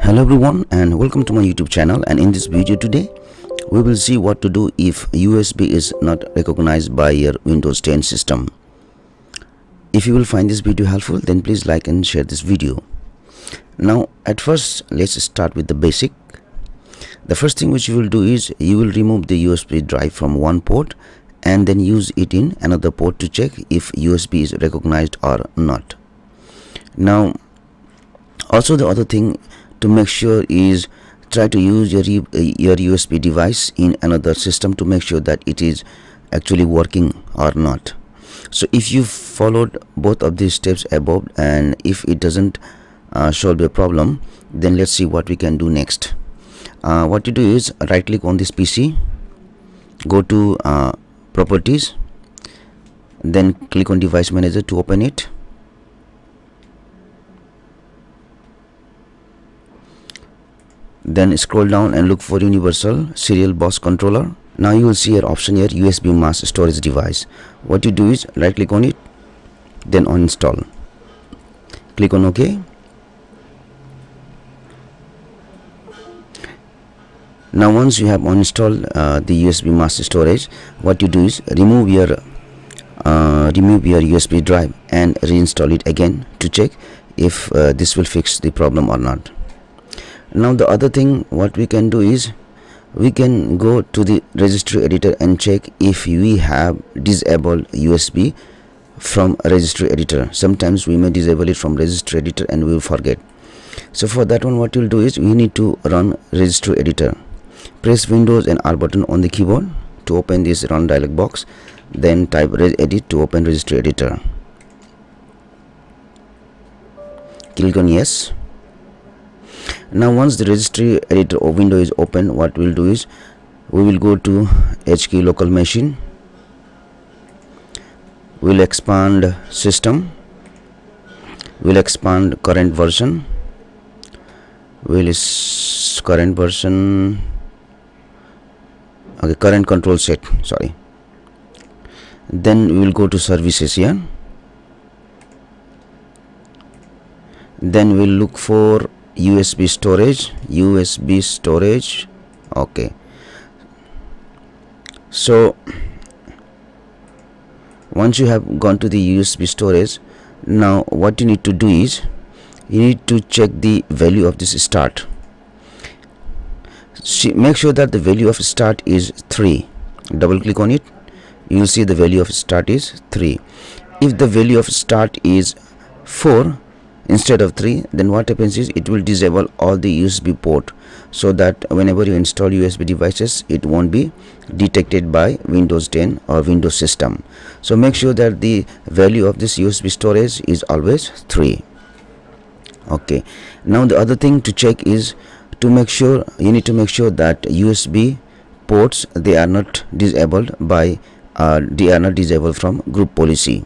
hello everyone and welcome to my youtube channel and in this video today we will see what to do if usb is not recognized by your windows 10 system. If you will find this video helpful then please like and share this video. Now at first let's start with the basic. The first thing which you will do is you will remove the usb drive from one port and then use it in another port to check if usb is recognized or not. Now also the other thing to make sure is try to use your your USB device in another system to make sure that it is actually working or not. So if you followed both of these steps above and if it doesn't uh, solve a problem then let's see what we can do next. Uh, what you do is right click on this PC go to uh, properties then click on device manager to open it then scroll down and look for universal serial bus controller. Now you will see an option here usb mass storage device. What you do is right click on it then uninstall. Click on ok. Now once you have uninstalled uh, the usb mass storage what you do is remove your uh, remove your usb drive and reinstall it again to check if uh, this will fix the problem or not now the other thing what we can do is we can go to the registry editor and check if we have disabled USB from registry editor. Sometimes we may disable it from registry editor and we will forget. So for that one what we'll do is we need to run registry editor. Press windows and r button on the keyboard to open this run dialog box. Then type regedit to open registry editor. Click on yes now once the registry editor or window is open what we'll do is we will go to HKey local machine. We'll expand system. We'll expand current version. We'll current version. Okay current control set sorry. Then we will go to services here then we'll look for USB storage USB storage okay. So once you have gone to the USB storage now what you need to do is you need to check the value of this start. See, make sure that the value of start is 3 double click on it you will see the value of start is 3 if the value of start is 4 instead of 3 then what happens is it will disable all the USB port so that whenever you install USB devices it won't be detected by Windows 10 or Windows system. So make sure that the value of this USB storage is always 3 okay. Now the other thing to check is to make sure you need to make sure that USB ports they are not disabled by uh, they are not disabled from group policy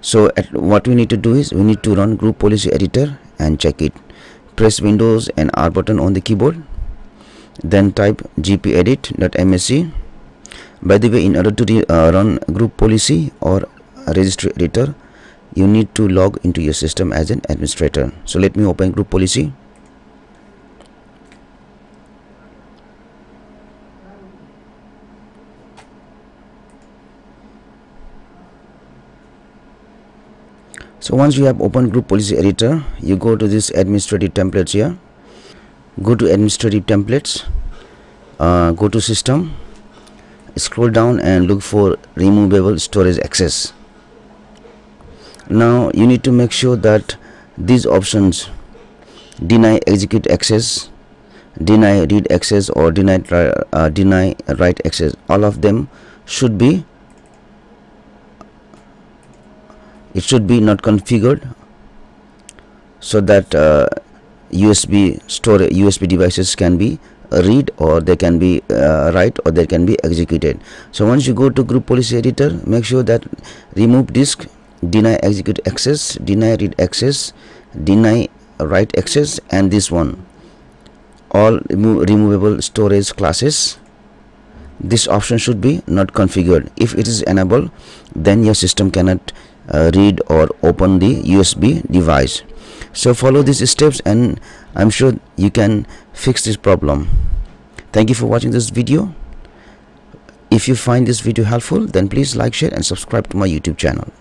so what we need to do is we need to run group policy editor and check it. Press windows and r button on the keyboard. Then type gpedit.msc by the way in order to uh, run group policy or registry editor you need to log into your system as an administrator. So let me open group policy so once you have open group policy editor you go to this administrative templates here. Go to administrative templates uh, go to system scroll down and look for removable storage access. Now you need to make sure that these options deny execute access deny read access or deny uh, deny write access all of them should be it should be not configured so that uh, USB store USB devices can be read or they can be uh, write or they can be executed. So once you go to group policy editor make sure that remove disk deny execute access deny read access deny write access and this one. All remo removable storage classes. This option should be not configured. If it is enabled then your system cannot uh, read or open the USB device. So follow these steps and i'm sure you can fix this problem. Thank you for watching this video. If you find this video helpful then please like share and subscribe to my youtube channel